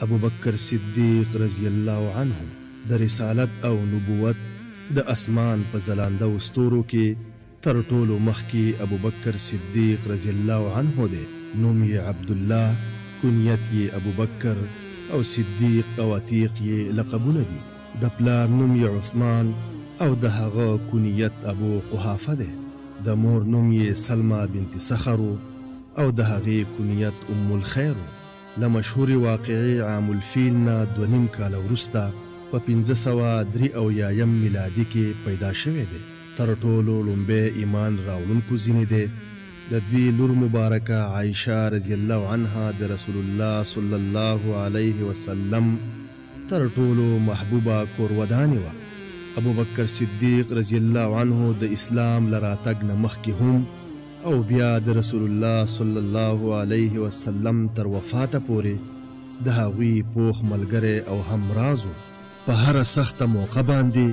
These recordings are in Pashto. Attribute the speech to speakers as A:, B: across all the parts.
A: ابوبکر صدیق رضی الله عنه د رسالت او نبوت د اسمان په ځلاندو ستورو کې تر ټولو مخکې ابوبکر صدیق رضی الله عنه دی، نوم یې عبدالله، کنیت یې ابوبکر او صدیق او عتیق یې لقبونه دي، د پلار نوم یې عثمان او د هغه کنیت ابو قحافه دی، د مور نوم یې سلمه بنت صخر و او د هغې کنیت ام الخیر و. له مشهورې واقعې عام الفیل نه دوه نیم کاله وروسته په پنځه سوه درې اویایم میلادي کې پیدا شوی دی. تر ټولو ړومبی ایمان راوړونکو ځینې دی. د دوی لور مبارکه عایشه رضی الله عنها د رسول الله صلی الله علیه وسلم تر ټولو محبوبه کورودانې وه. ابوبکر صدیق رضی الله عنه د اسلام له راتګ نه مخکې هم او بیا د رسول الله صلی الله علیه وسلم تر وفاته پورې د هغوی پوخ ملګری او همراز و په هره سخته موقع باندې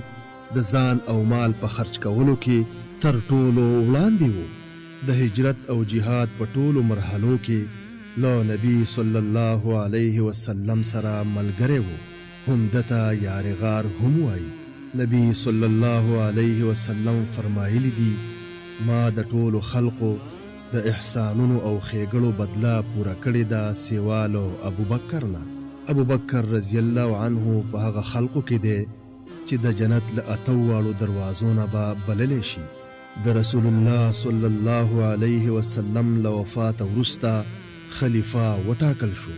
A: د ځان او مال په خرج کولو کې تر ټولو وړاندې وو د هجرت او جهاد په ټولو مرحلو کې له نبی صلی الله علیه وسلم سره ملګری وو هم دته یار غار هم وایي. نبي صلی الله علیه وسلم فرمایلي دي، ما د ټولو خلقو د احسانونو او ښېګړو بدله پوره کړې ده سېوا له ابوبکر نه. ابوبکر رضي الله عنه په هغه خلقو کې دی چې د جنت له اته واړو دروازو نه به بللی شي. د رسول الله صلی الله علیه وسلم له وفاته وروسته خلیفه وټاکل شو.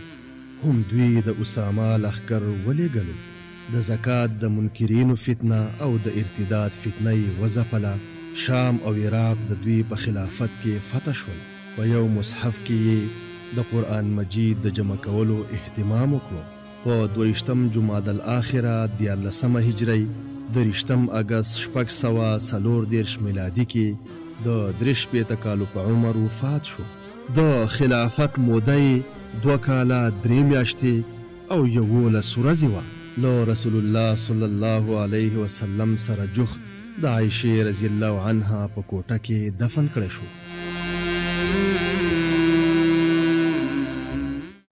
A: هم دوی د اسامه لښکر ولېږلو، د زکات د منکرینو فتنه او د ارتداد فتنه یې وځپله، شام او عراق د دوی په خلافت کې فتح شول، په یو مصحف کې یې د قرآن مجید د جمع کولو اهتمام وکړو، په دویشتم جمادی الاخره دیارلسمه هجری، دریشتم اګست شپږ سوه څلور دېرش میلادي کې د درې شپېته کالو په عمر وفات شو. د خلافت موده یې دوه کاله درې میاشتې او یوولس ورځې وه. له رسول الله صلی الله علیه وسلم سره جوخت د عائشې رضی الله عنها په کوټه کې دفن کړی شو.